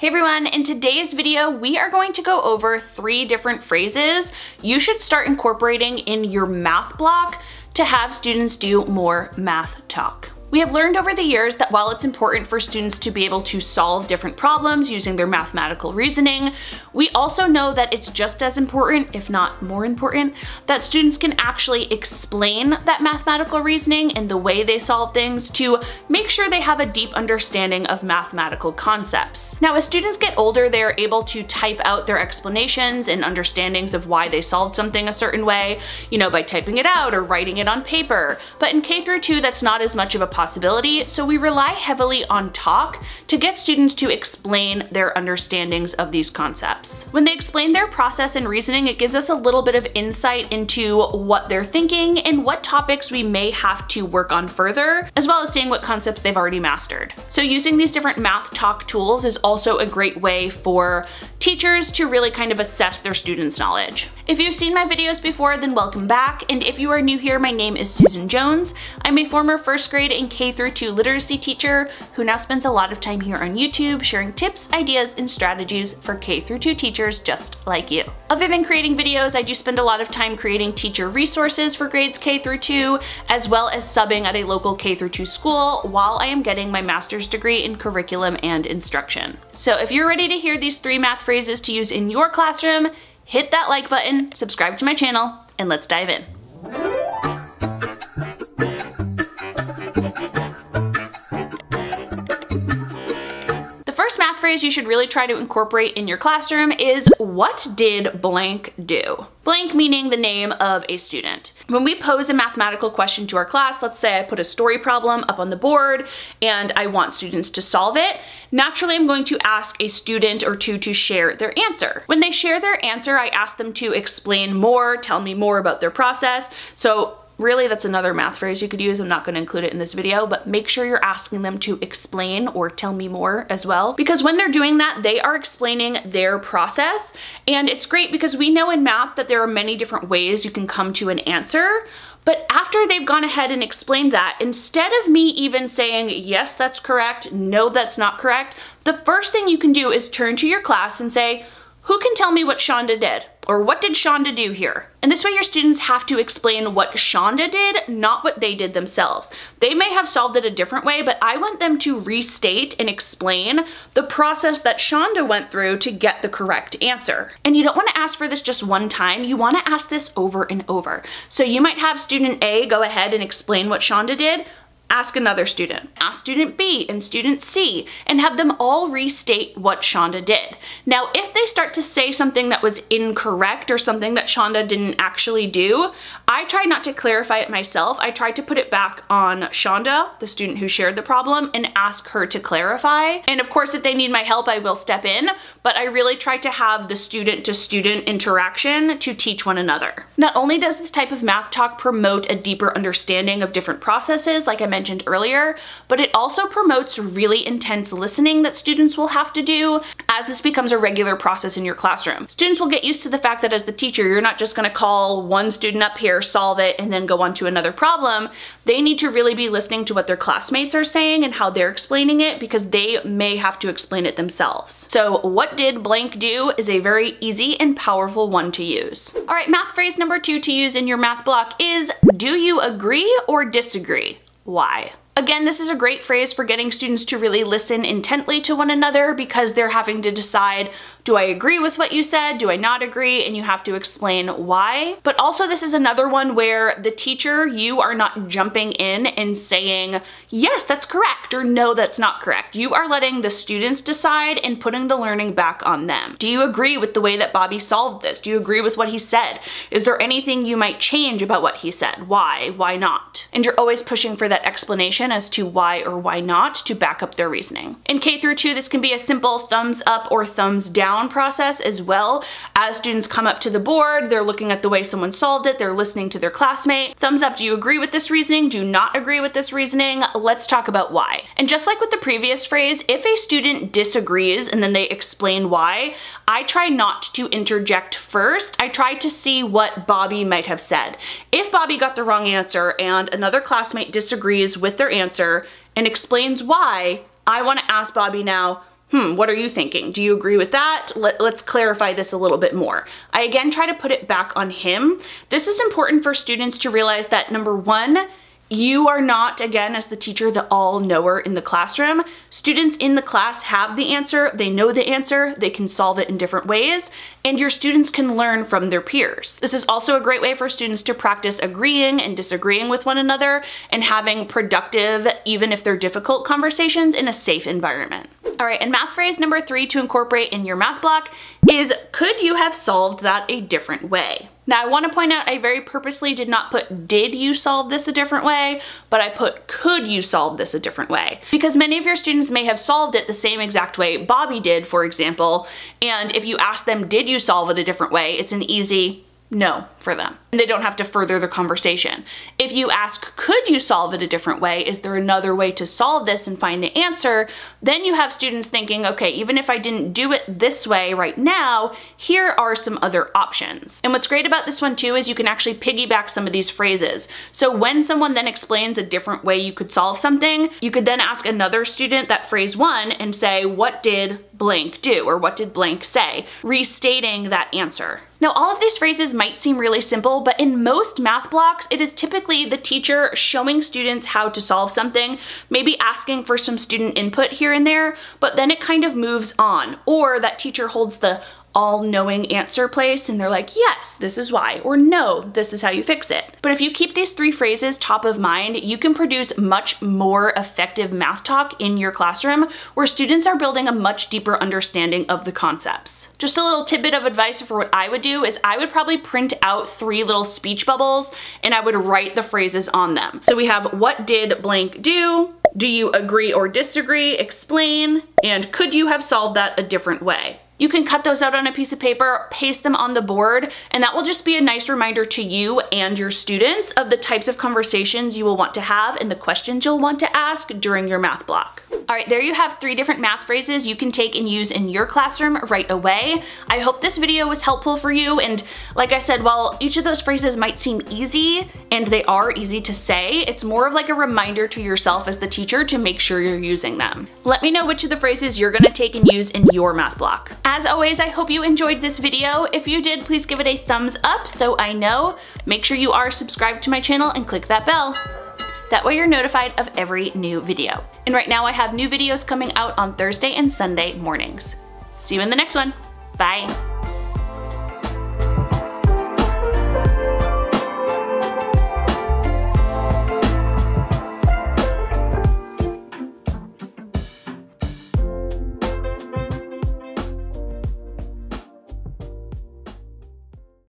Hey everyone, in today's video, we are going to go over three different phrases you should start incorporating in your math block to have students do more math talk. We have learned over the years that while it's important for students to be able to solve different problems using their mathematical reasoning, we also know that it's just as important, if not more important, that students can actually explain that mathematical reasoning and the way they solve things to make sure they have a deep understanding of mathematical concepts. Now, as students get older, they are able to type out their explanations and understandings of why they solved something a certain way, you know, by typing it out or writing it on paper. But in K through 2, that's not as much of a possibility, so we rely heavily on talk to get students to explain their understandings of these concepts. When they explain their process and reasoning, it gives us a little bit of insight into what they're thinking and what topics we may have to work on further, as well as seeing what concepts they've already mastered. So using these different math talk tools is also a great way for teachers to really kind of assess their students' knowledge. If you've seen my videos before, then welcome back, and if you are new here, my name is Susan Jones. I'm a former first grade and K through 2 literacy teacher who now spends a lot of time here on YouTube sharing tips, ideas, and strategies for K through 2 teachers just like you. Other than creating videos, I do spend a lot of time creating teacher resources for grades K through 2, as well as subbing at a local K through 2 school while I am getting my master's degree in curriculum and instruction. So if you're ready to hear these three math phrases to use in your classroom, hit that like button, subscribe to my channel, and let's dive in. You should really try to incorporate in your classroom is what did blank do? Blank meaning the name of a student. When we pose a mathematical question to our class, let's say I put a story problem up on the board and I want students to solve it, naturally I'm going to ask a student or two to share their answer. When they share their answer, I ask them to explain more, tell me more about their process. So Really, that's another math phrase you could use. I'm not going to include it in this video, but make sure you're asking them to explain or tell me more as well. Because when they're doing that, they are explaining their process. And it's great because we know in math that there are many different ways you can come to an answer. But after they've gone ahead and explained that, instead of me even saying, yes, that's correct, no, that's not correct, the first thing you can do is turn to your class and say, who can tell me what Shonda did? Or what did Shonda do here? And this way your students have to explain what Shonda did, not what they did themselves. They may have solved it a different way, but I want them to restate and explain the process that Shonda went through to get the correct answer. And you don't wanna ask for this just one time, you wanna ask this over and over. So you might have student A go ahead and explain what Shonda did, ask another student, ask student B and student C, and have them all restate what Shonda did. Now, if they start to say something that was incorrect or something that Shonda didn't actually do, I try not to clarify it myself. I try to put it back on Shonda, the student who shared the problem, and ask her to clarify. And of course, if they need my help, I will step in, but I really try to have the student to student interaction to teach one another. Not only does this type of math talk promote a deeper understanding of different processes, like I mentioned mentioned earlier, but it also promotes really intense listening that students will have to do as this becomes a regular process in your classroom. Students will get used to the fact that as the teacher, you're not just gonna call one student up here, solve it, and then go on to another problem. They need to really be listening to what their classmates are saying and how they're explaining it because they may have to explain it themselves. So what did blank do is a very easy and powerful one to use. All right, math phrase number two to use in your math block is, do you agree or disagree? why. Again, this is a great phrase for getting students to really listen intently to one another because they're having to decide do I agree with what you said? Do I not agree? And you have to explain why. But also this is another one where the teacher, you are not jumping in and saying, yes, that's correct, or no, that's not correct. You are letting the students decide and putting the learning back on them. Do you agree with the way that Bobby solved this? Do you agree with what he said? Is there anything you might change about what he said? Why? Why not? And you're always pushing for that explanation as to why or why not to back up their reasoning. In K through 2, this can be a simple thumbs up or thumbs down process as well. As students come up to the board, they're looking at the way someone solved it, they're listening to their classmate. Thumbs up, do you agree with this reasoning? Do not agree with this reasoning? Let's talk about why. And just like with the previous phrase, if a student disagrees and then they explain why, I try not to interject first. I try to see what Bobby might have said. If Bobby got the wrong answer and another classmate disagrees with their answer and explains why, I wanna ask Bobby now, Hmm, what are you thinking? Do you agree with that? Let, us clarify this a little bit more. I again try to put it back on him. This is important for students to realize that number one, you are not, again, as the teacher, the all-knower in the classroom. Students in the class have the answer, they know the answer, they can solve it in different ways, and your students can learn from their peers. This is also a great way for students to practice agreeing and disagreeing with one another and having productive, even if they're difficult conversations in a safe environment. All right, and math phrase number three to incorporate in your math block is, could you have solved that a different way? Now I want to point out I very purposely did not put did you solve this a different way, but I put could you solve this a different way? Because many of your students may have solved it the same exact way Bobby did, for example, and if you ask them did you solve it a different way, it's an easy no for them. And they don't have to further the conversation. If you ask, could you solve it a different way? Is there another way to solve this and find the answer? Then you have students thinking, okay, even if I didn't do it this way right now, here are some other options. And what's great about this one too is you can actually piggyback some of these phrases. So when someone then explains a different way you could solve something, you could then ask another student that phrase one and say, what did blank do? Or what did blank say? Restating that answer. Now all of these phrases might seem really simple, but in most math blocks, it is typically the teacher showing students how to solve something, maybe asking for some student input here and there, but then it kind of moves on. Or that teacher holds the all-knowing answer place and they're like, yes, this is why, or no, this is how you fix it. But if you keep these three phrases top of mind, you can produce much more effective math talk in your classroom where students are building a much deeper understanding of the concepts. Just a little tidbit of advice for what I would do is I would probably print out three little speech bubbles and I would write the phrases on them. So we have what did blank do, do you agree or disagree, explain, and could you have solved that a different way? You can cut those out on a piece of paper, paste them on the board, and that will just be a nice reminder to you and your students of the types of conversations you will want to have and the questions you'll want to ask during your math block. All right, there you have three different math phrases you can take and use in your classroom right away. I hope this video was helpful for you, and like I said, while each of those phrases might seem easy, and they are easy to say, it's more of like a reminder to yourself as the teacher to make sure you're using them. Let me know which of the phrases you're gonna take and use in your math block. As always, I hope you enjoyed this video. If you did, please give it a thumbs up so I know. Make sure you are subscribed to my channel and click that bell. That way you're notified of every new video. And right now I have new videos coming out on Thursday and Sunday mornings. See you in the next one. Bye.